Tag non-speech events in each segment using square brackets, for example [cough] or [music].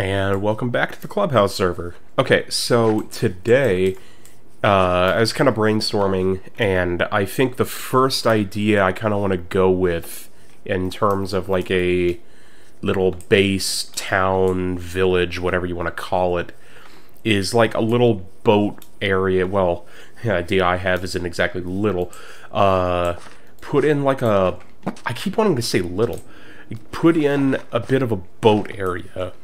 and welcome back to the Clubhouse server. Okay, so today uh, I was kind of brainstorming, and I think the first idea I kind of want to go with in terms of like a little base, town, village, whatever you want to call it, is like a little boat area. Well, [laughs] the idea I have isn't exactly little. Uh, put in like a. I keep wanting to say little. Put in a bit of a boat area.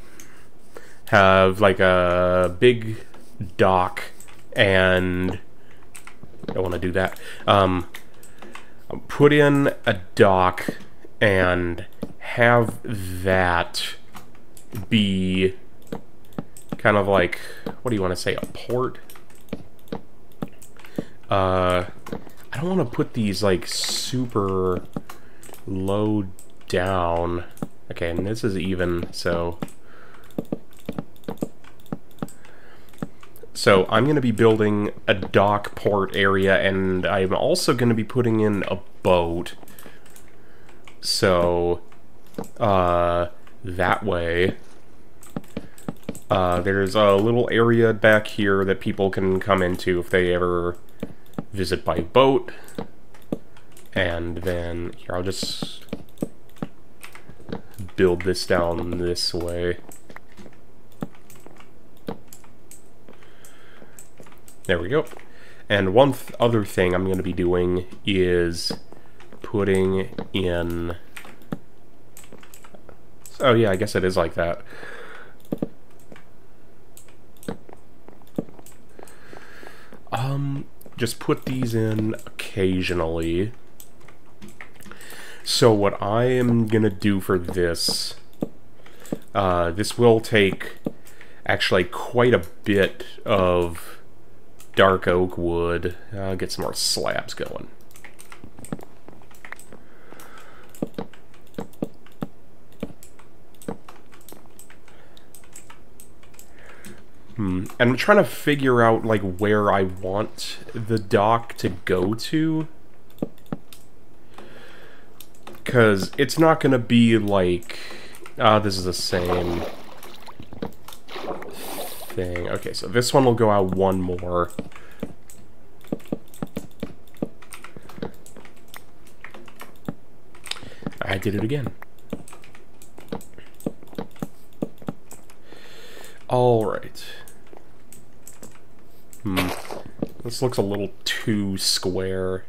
Have like a big dock and I want to do that. Um, put in a dock and have that be kind of like what do you want to say a port uh I don't want to put these like super low down okay and this is even so So I'm going to be building a dock port area, and I'm also going to be putting in a boat. So, uh, that way, uh, there's a little area back here that people can come into if they ever visit by boat. And then, here, I'll just build this down this way. There we go. And one th other thing I'm going to be doing is putting in... Oh yeah, I guess it is like that. Um, just put these in occasionally. So what I am going to do for this, uh, this will take actually quite a bit of dark oak wood. I'll get some more slabs going. Hmm. And I'm trying to figure out, like, where I want the dock to go to. Because it's not going to be, like... Ah, this is the same thing. Okay, so this one will go out one more. I did it again. Alright. Hmm. This looks a little too square.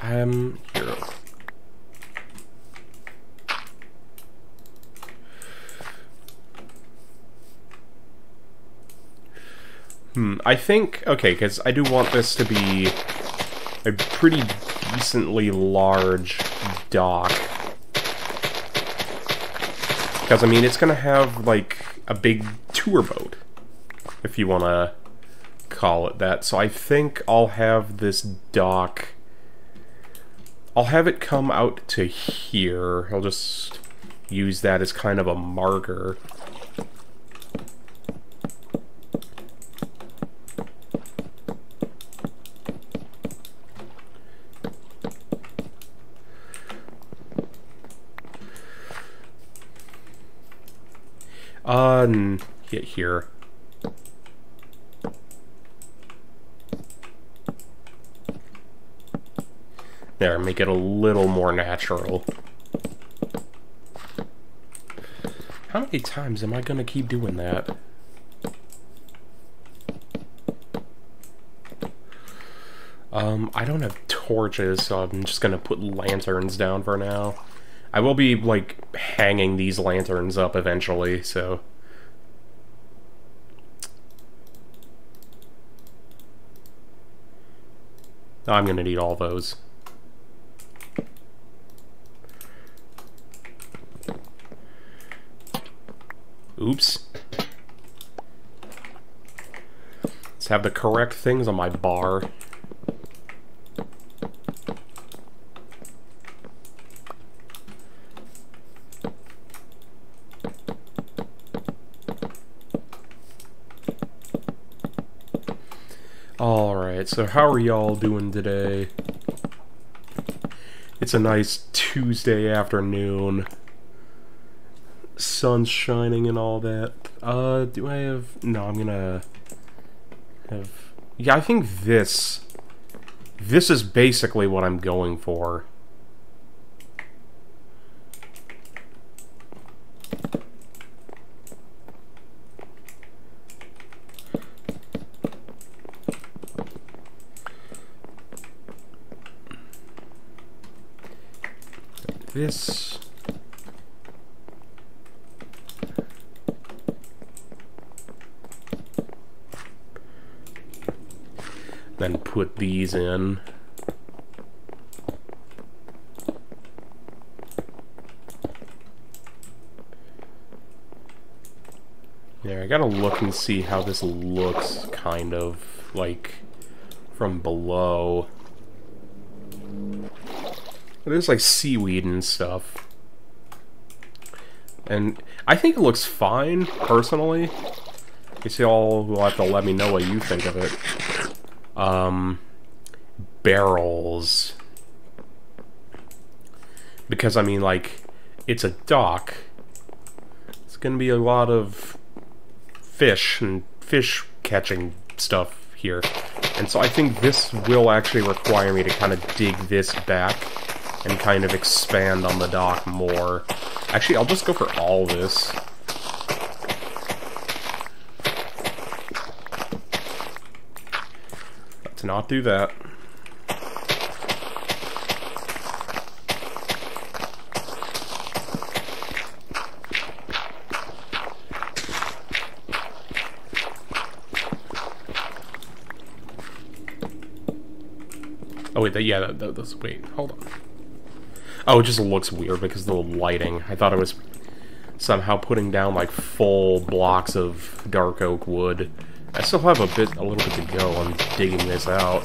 Um, here. Hmm, I think, okay, because I do want this to be a pretty decently large dock. Because, I mean, it's going to have, like, a big tour boat, if you want to call it that. So I think I'll have this dock... I'll have it come out to here. I'll just use that as kind of a marker. Uh, get here. There, make it a little more natural. How many times am I gonna keep doing that? Um, I don't have torches, so I'm just gonna put lanterns down for now. I will be, like, hanging these lanterns up eventually, so... I'm gonna need all those. Oops. Let's have the correct things on my bar. Alright, so how are y'all doing today? It's a nice Tuesday afternoon. sun's shining and all that. Uh, do I have... No, I'm gonna have... Yeah, I think this... This is basically what I'm going for. This... then put these in. There, I gotta look and see how this looks, kind of, like, from below. There's, like, seaweed and stuff. And I think it looks fine, personally. You see all will have to let me know what you think of it. Um, barrels. Because, I mean, like, it's a dock. It's gonna be a lot of fish and fish catching stuff here. And so I think this will actually require me to kind of dig this back and kind of expand on the dock more. Actually, I'll just go for all this. Let's not do that. Oh wait, yeah, that, wait, hold on. Oh, it just looks weird because of the lighting. I thought it was somehow putting down like full blocks of dark oak wood. I still have a bit, a little bit to go on digging this out.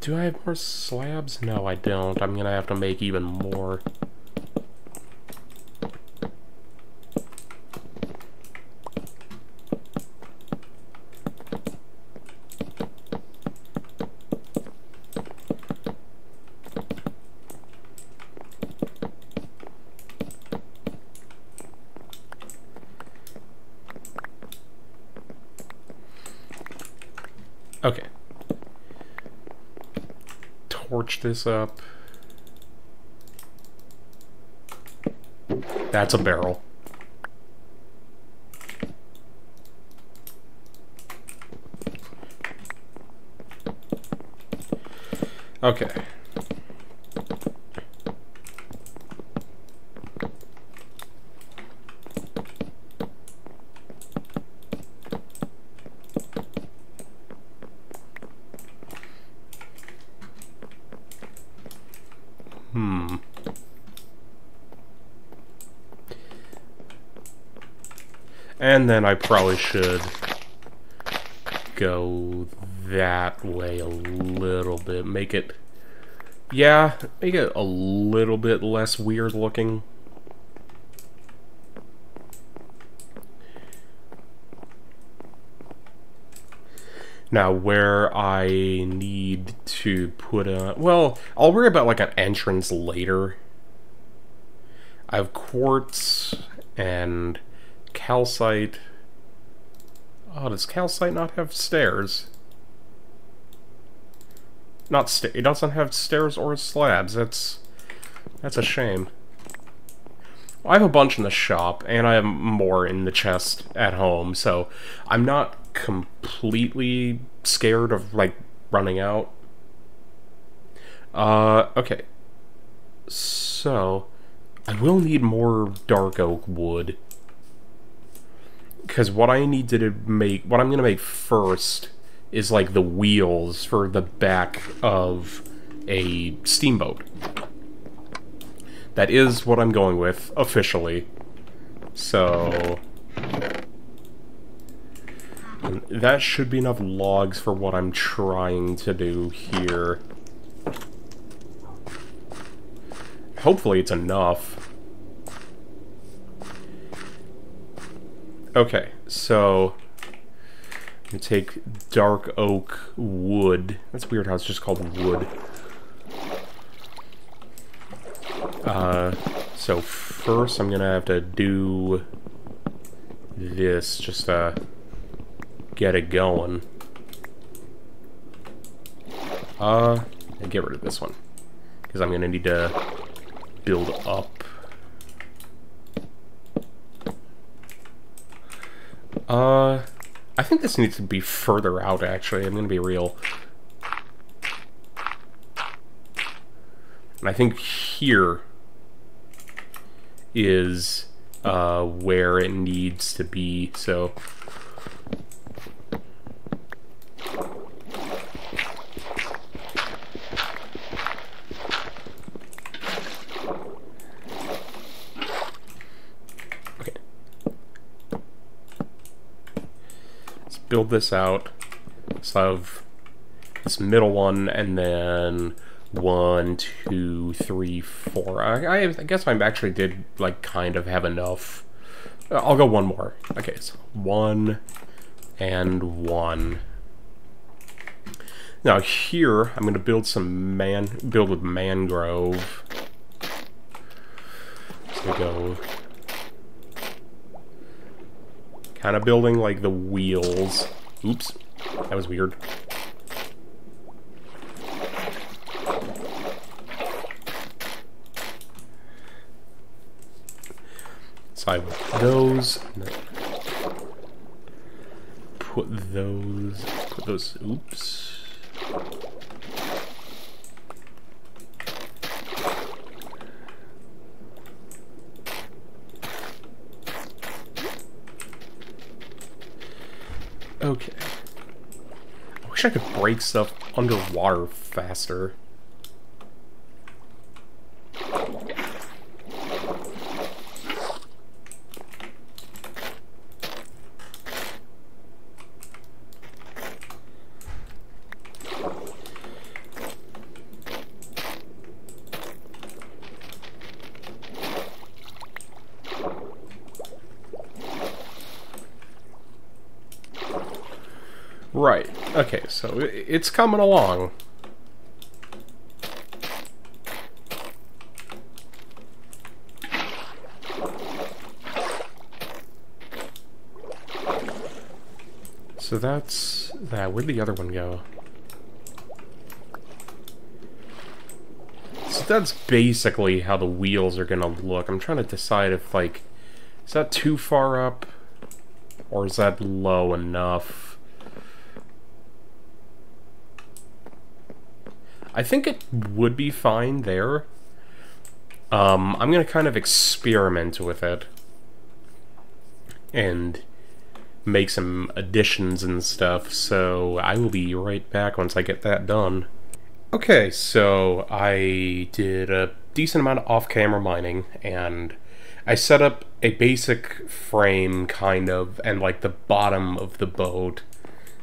Do I have more slabs? No, I don't. I'm gonna have to make even more. Okay this up. That's a barrel. Okay. And then I probably should go that way a little bit. Make it... Yeah, make it a little bit less weird looking. Now, where I need to put a... Well, I'll worry about, like, an entrance later. I have quartz and calcite. Oh, does calcite not have stairs? Not sta it doesn't have stairs or slabs. That's that's a shame. I have a bunch in the shop, and I have more in the chest at home, so I'm not completely scared of, like, running out. Uh, okay. So, I will need more dark oak wood. Because what I need to make, what I'm going to make first is, like, the wheels for the back of a steamboat. That is what I'm going with, officially. So... That should be enough logs for what I'm trying to do here. hopefully it's enough. Okay, so I'm gonna take dark oak wood. That's weird how it's just called wood. Uh, so first I'm gonna have to do this just to get it going. Uh, get rid of this one. Because I'm gonna need to build up. Uh, I think this needs to be further out, actually. I'm gonna be real. And I think here is uh, where it needs to be, so... build this out. So I have this middle one, and then one, two, three, four. I, I, guess I actually did, like, kind of have enough. Uh, I'll go one more. Okay, so one and one. Now here, I'm going to build some man, build with mangrove. So we go kind of building like the wheels. Oops, that was weird. side with those. Put those. Put those. Oops. Okay. I wish I could break stuff underwater faster. Right. Okay, so it's coming along. So that's that. Where'd the other one go? So that's basically how the wheels are gonna look. I'm trying to decide if, like, is that too far up? Or is that low enough? I think it would be fine there. Um, I'm going to kind of experiment with it. And make some additions and stuff, so I will be right back once I get that done. Okay, so I did a decent amount of off-camera mining, and I set up a basic frame, kind of, and like the bottom of the boat.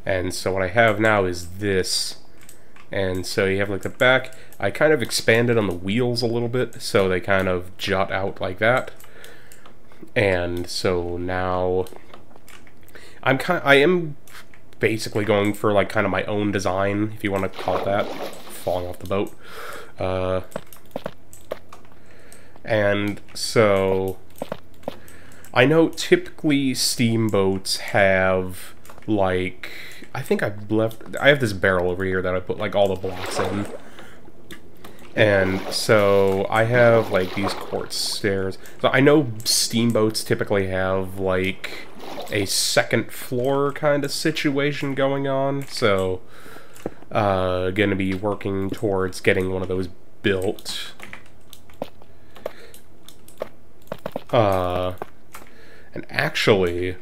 And so what I have now is this, and so you have like the back. I kind of expanded on the wheels a little bit, so they kind of jut out like that. And so now I'm kind I am basically going for like kind of my own design, if you want to call it that, falling off the boat. Uh, and so I know typically steamboats have like I think I've left I have this barrel over here that I put like all the blocks in. And so I have like these quartz stairs. So I know steamboats typically have like a second floor kind of situation going on. So uh gonna be working towards getting one of those built. Uh and actually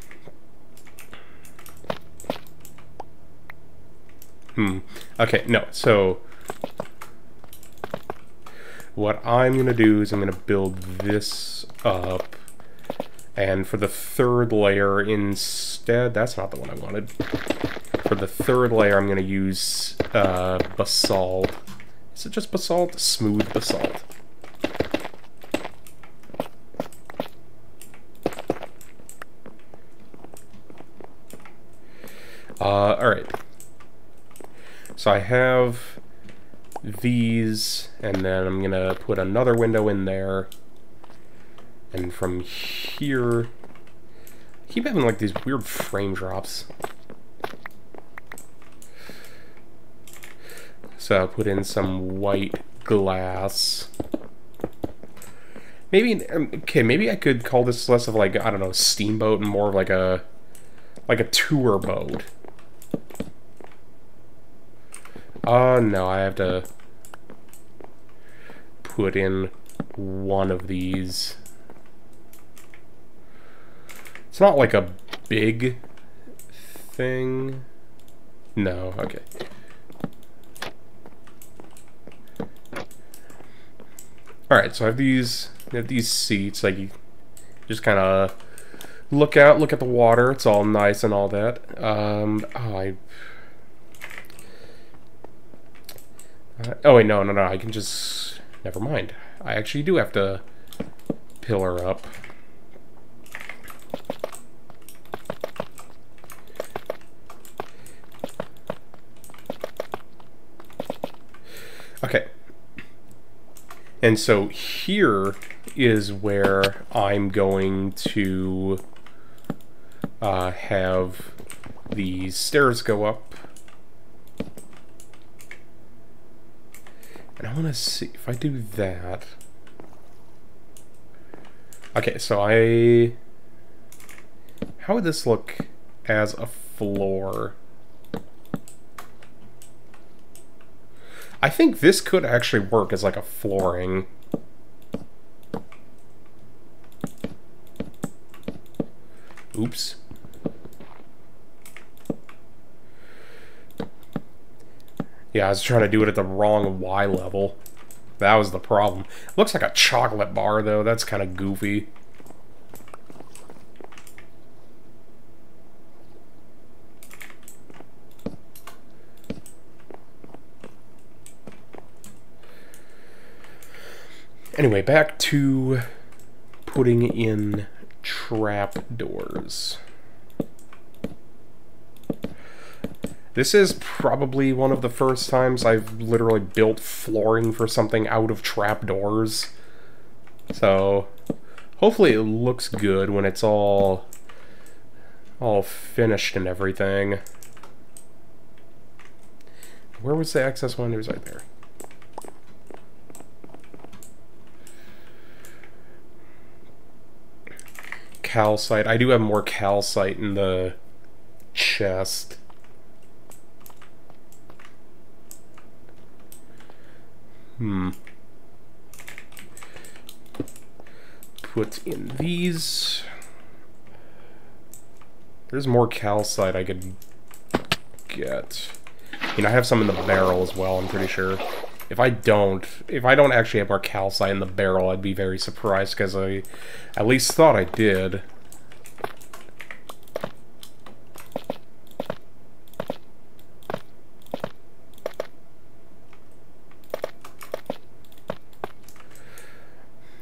Hmm. Okay, no. So what I'm going to do is I'm going to build this up. And for the third layer instead, that's not the one I wanted. For the third layer, I'm going to use uh, basalt. Is it just basalt? Smooth basalt. Uh, alright, so I have these, and then I'm gonna put another window in there. And from here, I keep having like these weird frame drops. So I'll put in some white glass. Maybe, um, okay, maybe I could call this less of like, I don't know, steamboat and more of like a, like a tour boat. Uh, no, I have to put in one of these. It's not like a big thing. No, okay. Alright, so I have these I have these seats, like you just kind of look out, look at the water, it's all nice and all that. Um, oh, I... Uh, oh wait, no, no, no, I can just... Never mind. I actually do have to pillar up. Okay. And so here is where I'm going to uh, have the stairs go up. And I want to see if I do that. Okay, so I... How would this look as a floor? I think this could actually work as like a flooring. Oops. Yeah, I was trying to do it at the wrong Y level. That was the problem. Looks like a chocolate bar, though. That's kind of goofy. Anyway, back to putting in trap doors. This is probably one of the first times I've literally built flooring for something out of trapdoors. So, hopefully it looks good when it's all all finished and everything. Where was the access one? It was right there. calcite. I do have more calcite in the chest. Hmm. Put in these. There's more calcite I could get. You know, I have some in the barrel as well, I'm pretty sure. If I don't, if I don't actually have more calcite in the barrel, I'd be very surprised because I at least thought I did.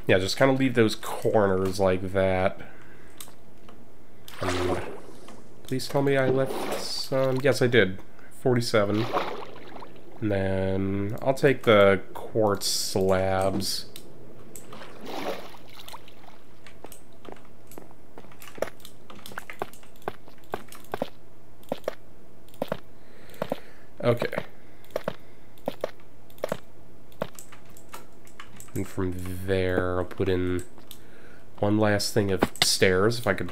Yeah, just kind of leave those corners like that. And please tell me I left some... Yes, I did. 47. And then I'll take the quartz slabs. Okay. And from there, I'll put in one last thing of stairs, if I could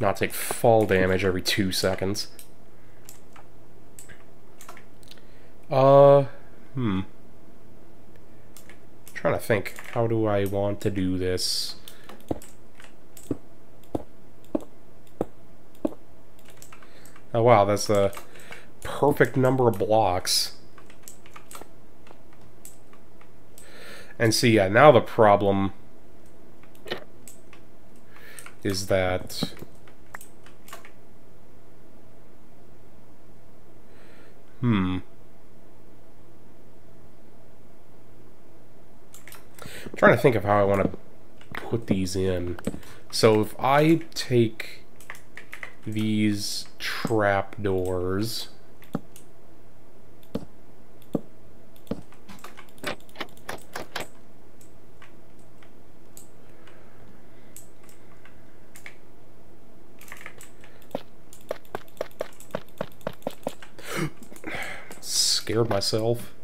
not take fall damage every two seconds. Uh, hmm. Trying to think. How do I want to do this? Oh wow, that's a perfect number of blocks. And see, yeah, now the problem is that hmm I'm trying to think of how I want to put these in. So if I take these trapdoors. Scared myself.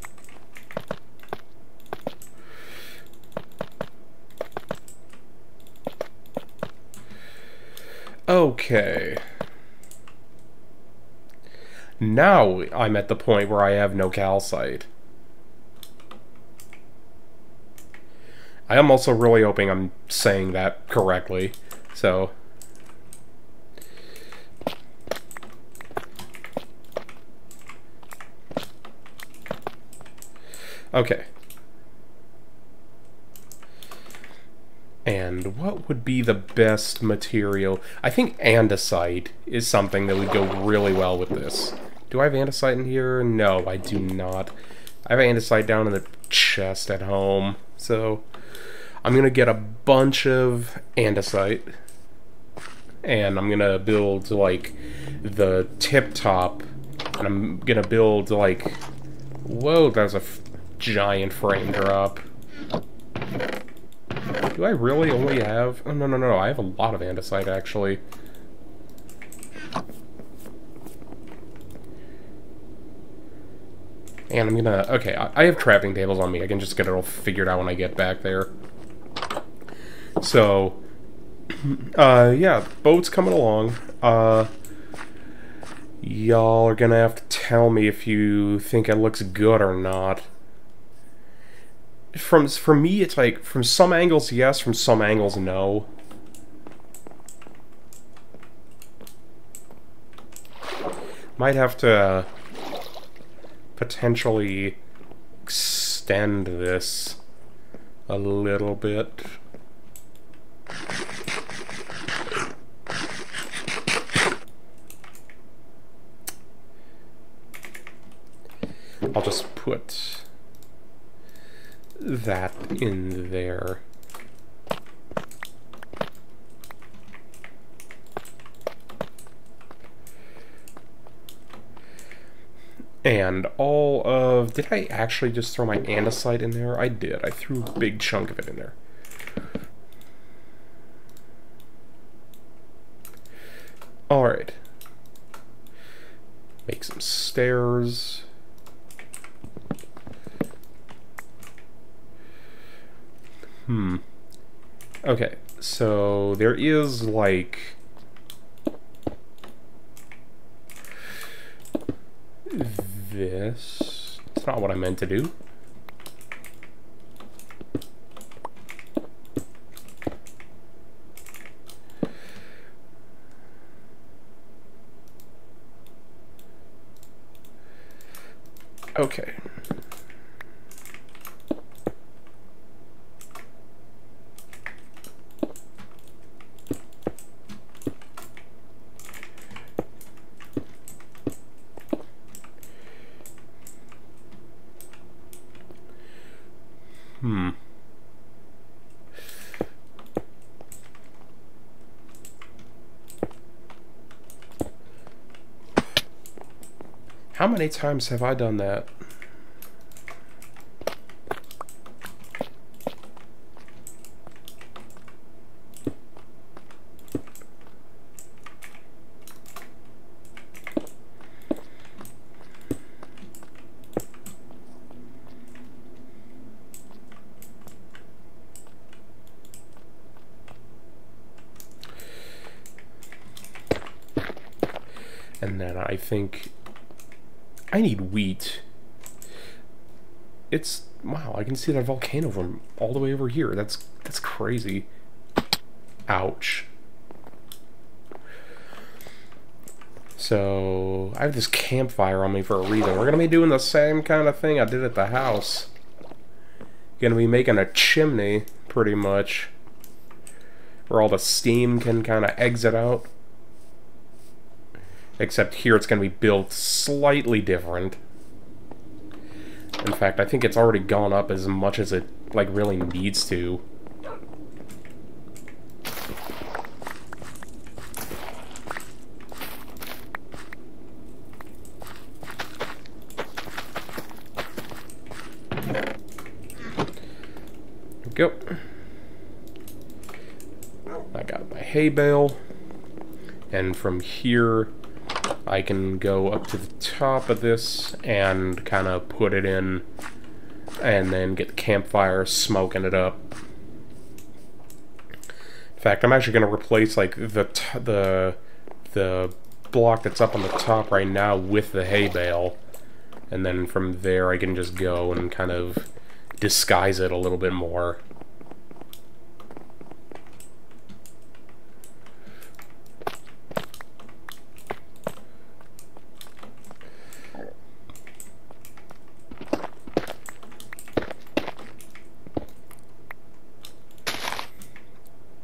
Okay. Now I'm at the point where I have no calcite. I am also really hoping I'm saying that correctly, so... Okay. And what would be the best material? I think andesite is something that would go really well with this. Do I have andesite in here? No, I do not. I have andesite down in the chest at home. So I'm going to get a bunch of andesite. And I'm going to build like the tip top. And I'm going to build like... Whoa, that's a giant frame drop. Do I really only have... Oh, no, no, no, I have a lot of andesite, actually. And I'm gonna... Okay, I, have crafting tables on me. I can just get it all figured out when I get back there. So... [clears throat] Uh, yeah, boat's coming along. Uh... Y'all are gonna have to tell me if you think it looks good or not from for me, it's like from some angles yes, from some angles no. Might have to uh, potentially extend this a little bit. I'll just put that in there. And all of... Did I actually just throw my andesite in there? I did. I threw a big chunk of it in there. Alright. Make some stairs. Hmm. Okay, so there is like... This. It's not what I meant to do. Okay. How many times have I done that? And then I think I need wheat. It's wow, I can see that volcano from all the way over here. That's that's crazy. Ouch. So, I have this campfire on me for a reason. We're gonna be doing the same kind of thing I did at the house. Gonna be making a chimney, pretty much. Where all the steam can kind of exit out. Except here it's going to be built slightly different. In fact, I think it's already gone up as much as it, like, really needs to. go. I got my hay bale. And from here, I can go up to the top of this and kind of put it in and then get the campfire smoking it up. In fact, I'm actually going to replace like the the the block that's up on the top right now with the hay bale. And then from there I can just go and kind of disguise it a little bit more.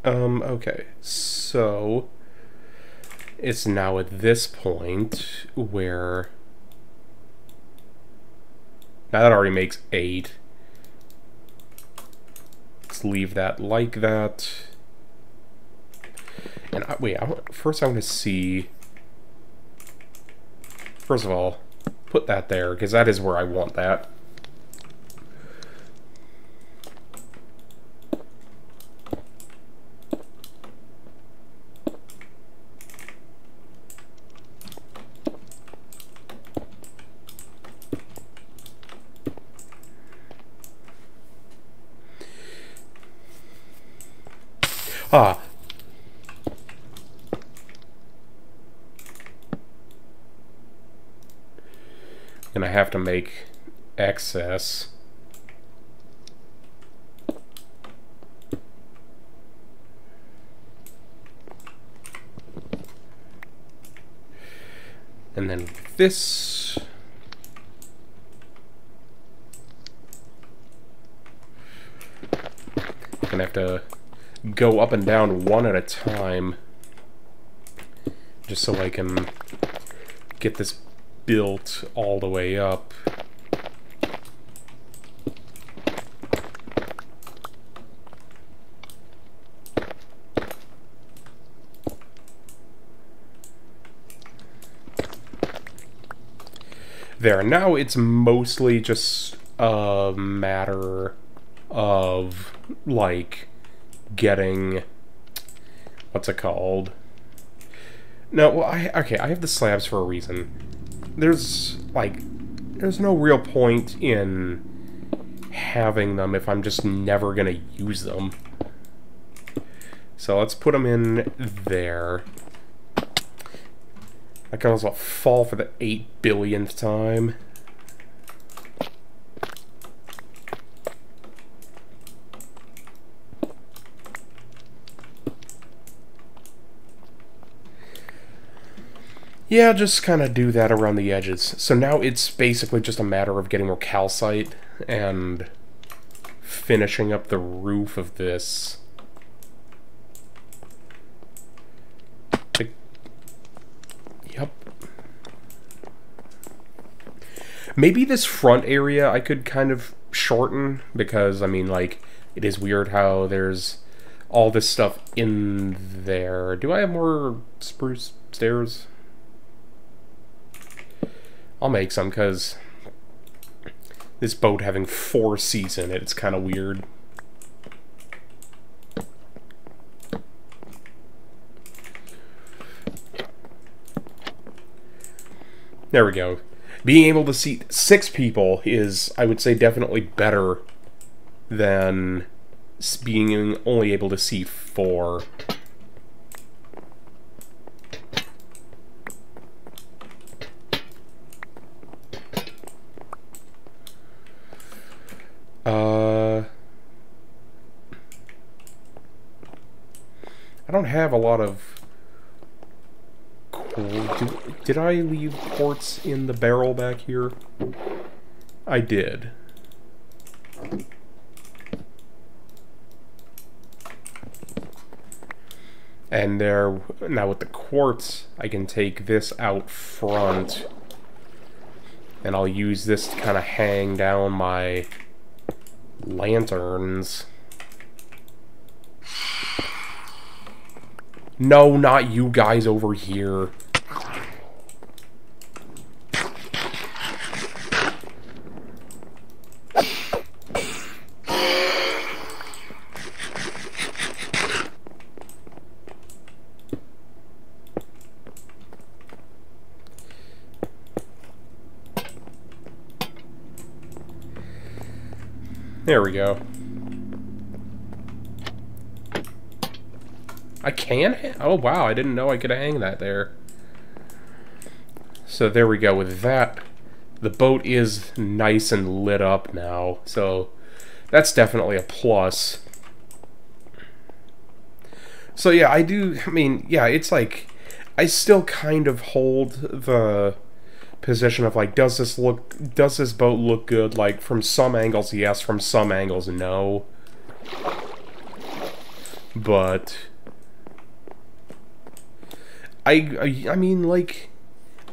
Um, okay, so now at this point where now that already makes eight. Let's leave that like that. And I, wait, I, first I want to see. First of all, put that there because that is where I want that. Ah. And I have to make excess. And then this... Gonna have to go up and down one at a time just so I can get this built all the way up. There, now it's mostly just a matter of, like, getting what's it called? No, well, I okay. I have the slabs for a reason. There's like, there's no real point in having them if I'm just never gonna use them. So let's put them in there. I can also fall for the eight billionth time. Yeah, just kind of do that around the edges. So now it's basically just a matter of getting more calcite and finishing up the roof of this. Yep. Maybe this front area I could kind of shorten because, I mean, like, it is weird how there's all this stuff in there. Do I have more spruce stairs? I'll make some because this boat having four seats in it, it's kind of weird. There we go. Being able to seat six people is, I would say, definitely better than being only able to seat four. Have a lot of... Did, did I leave quartz in the barrel back here? I did. And there, now with the quartz, I can take this out front and I'll use this to kind of hang down my lanterns. No, not you guys over here. There we go. Can? Oh, wow, I didn't know I could hang that there. So there we go with that. The boat is nice and lit up now, so that's definitely a plus. So yeah, I do, I mean, yeah, it's like, I still kind of hold the position of like, does this look, does this boat look good? Like, from some angles, yes, from some angles, no. But, I, I, I mean, like,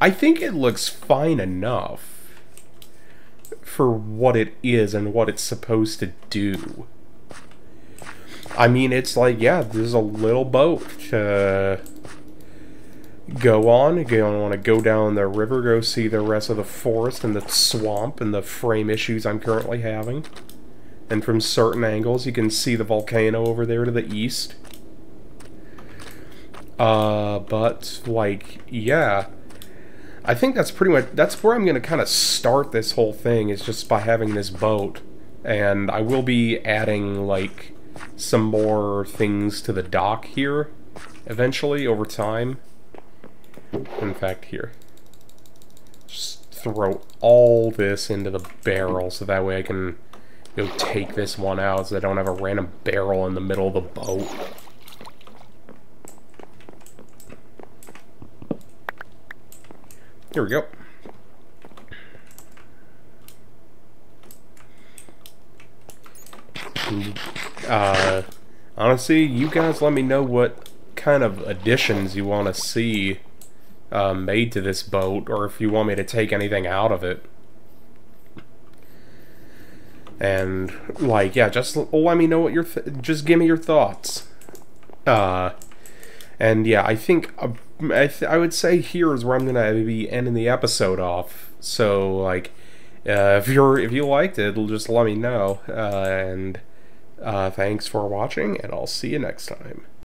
I think it looks fine enough for what it is and what it's supposed to do. I mean, it's like, yeah, there's a little boat to go on. You don't want to go down the river, go see the rest of the forest and the swamp and the frame issues I'm currently having. And from certain angles, you can see the volcano over there to the east. Uh, but, like, yeah. I think that's pretty much, that's where I'm going to kind of start this whole thing, is just by having this boat. And I will be adding, like, some more things to the dock here, eventually, over time. In fact, here. Just throw all this into the barrel, so that way I can go take this one out, so I don't have a random barrel in the middle of the boat. Here we go. Uh, honestly, you guys let me know what kind of additions you want to see uh, made to this boat, or if you want me to take anything out of it. And, like, yeah, just let me know what your... just give me your thoughts. Uh, and yeah, I think uh, I, th I would say here is where I'm gonna be ending the episode off. So like, uh, if you're if you liked it, just let me know. Uh, and uh, thanks for watching, and I'll see you next time.